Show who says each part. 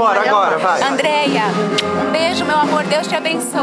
Speaker 1: Bora, agora, vai.
Speaker 2: Andréia, um beijo, meu amor. Deus te abençoe.